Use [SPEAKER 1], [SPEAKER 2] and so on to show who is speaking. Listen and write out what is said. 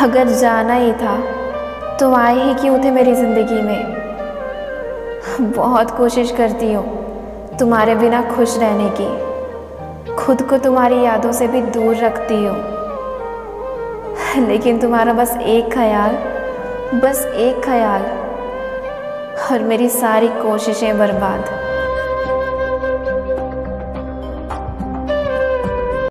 [SPEAKER 1] अगर जाना ही था तो आए ही क्यों थे मेरी ज़िंदगी में? बहुत कोशिश करती हूँ तुम्हारे बिना खुश रहने की। खुद को तुम्हारी यादों से भी दूर रखती हूँ। लेकिन तुम्हारा बस एक ख्याल, बस एक ख्याल, और मेरी सारी कोशिशें बर्बाद।